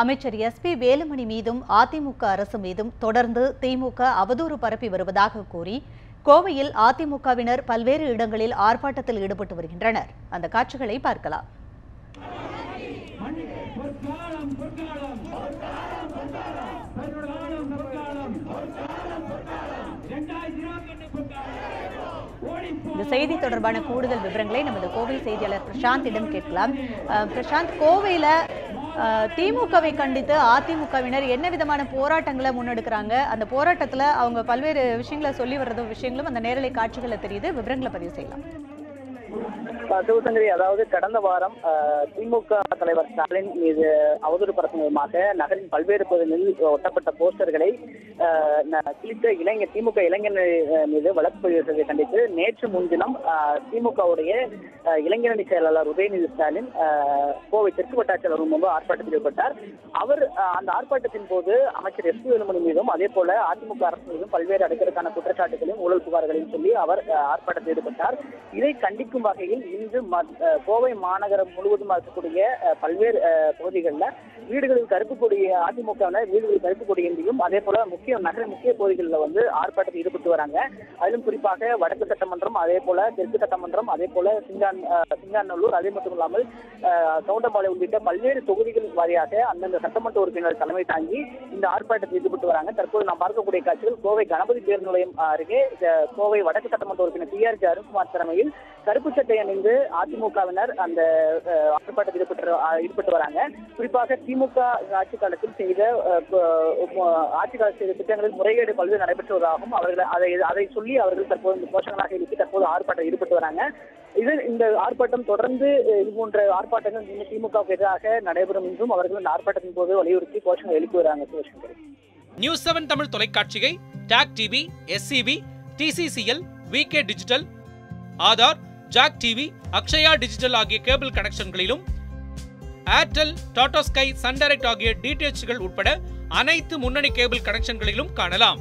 அமைச்சர் S B Velumani மீதும் அதிமுக அரசு மீதும் தொடர்ந்து திமுக அவதூறு பரப்பி வருவதாக கூறி கோவையில் அதிமுகவினர் பல்வேறு இடங்களில் ஆர்ப்பாட்டத்தில் ஈடுபட்டு வருகின்றனர். அந்த காட்சிகளை பார்க்கலாம். இந்த செய்தி தொடர்பான கூடுதல் விவரங்களை நமது கோவை செய்தியாளர் பிரசாந்திடம் கேட்கலாம். பிரசாந்த் கோவையில திமுகவை கண்டித்து அதிமுகவினர் என்ன விதமான போராட்டங்களை முன்னெடுக்கிறாங்க? அந்த போராட்டத்தில் அவங்க பல்வேறு விஷயங்களை சொல்லி வர்றதும் விஷயங்களும் அந்த நேரலை காட்சிகளை தெரியுது. விவரங்களை பதிவு செய்யலாம். சிவசங்கரி அதாவது கடந்த வாரம் திமுக தலைவர் ஸ்டாலின் மீது அவதூறு பரப்பும் விதமாக நகரின் பல்வேறு பகுதிகளில் ஒட்டப்பட்ட போஸ்டர்களை கிழித்த இளைஞர் திமுக இளைஞர் மீது வழக்கு பதிவு கண்டித்து நேற்று முன்தினம் திமுகவுடைய இளைஞரணி செயலாளர் உதயநிதி ஸ்டாலின் கோவை தெற்கு வட்டாட்சியர் முன்பு ஆர்ப்பாட்டத்தில் ஈடுபட்டார். அவர் அந்த ஆர்ப்பாட்டத்தின் போது அமைச்சர் எஸ் பி வேலுமணி மீதும் அதே போல அதிமுக அரசு மீதும் பல்வேறு அடுக்கடுக்கான குற்றச்சாட்டுகளையும் ஊழல் புகார்களையும் சொல்லி அவர் ஆர்ப்பாட்டத்தில் ஈடுபட்டார். இதை கண்டிக்கும் வகையில் இன்று கோவை மாநகரம் முழுவதும் இருக்கக்கூடிய பல்வேறு பகுதிகளில் வீடுகளில் கருப்பு கொடி அதிமுகவினர் வீடுகளில் கருப்பு கொடி ஏந்தியும் அதே போல முக்கிய நகர முக்கிய பகுதிகளில் வந்து ஆர்ப்பாட்டத்தில் ஈடுபட்டு வராங்க. அதிலும் குறிப்பாக வடக்கு சட்டமன்றம் அதே போல தெற்கு சட்டமன்றம் அதே போல சிங்கான் சிங்காநல்லூர் அதே மட்டும் இல்லாமல் அஹ், கவுண்டம்பாளையம் உள்ளிட்ட பல்வேறு தொகுதிகள் வாரியாக அந்தந்த சட்டமன்ற உறுப்பினர் தலைமை தாங்கி இந்த ஆர்ப்பாட்டத்தில் ஈடுபட்டு வராங்க. தற்போது நாம் பார்க்கக்கூடிய காட்சிகள் கோவை கணபதி பேர் நிலையம் அருகே கோவை வடக்கு சட்டமன்ற உறுப்பினர் டி ஆர் ஜி அருண்குமார் தலைமையில் கருப்பு சட்டை அணிந்து அதிமுகவினர் அந்த ஆர்ப்பாட்டத்தில் ஈடுபட்டு ஈடுபட்டு வராங்க. குறிப்பாக திமுக ஆட்சி காலத்தில் செய்த ஆட்சி காலத்தில் செய்த திட்டங்களில் முறைகேடு பல்வேறு நடைபெற்றுவதாகவும் அவர்கள் அதை அதை சொல்லி அவர்கள் தற்போது இந்த கோஷங்களாக எழுப்பி தற்போது ஆர்ப்பாட்டம் ஈடுபட்டு வராங்க. இது இந்த ஆர்ப்பாட்டம் தொடர்ந்து இது போன்ற ஆர்ப்பாட்டங்கள் இன்னும் திமுகவுக்கு எதிராக நடைபெறும் என்றும் அவர்கள் இந்த ஆர்ப்பாட்டத்தின் போது வலியுறுத்தி கோஷங்கள் எழுப்பி வராங்க சிவசங்கர் நியூஸ் செவன் தமிழ் தொலைக்காட்சியை talk TV SCB TCCL VK digital Aadhaar jack TV Akshaya digital ஆகிய cable கனெக்ஷன்களிலும் Airtel Tata Sky Sun Direct ஆகிய டிடிஎச்கள் உட்பட அனைத்து முன்னணி கேபிள் கனெக்ஷன்களிலும் காணலாம்.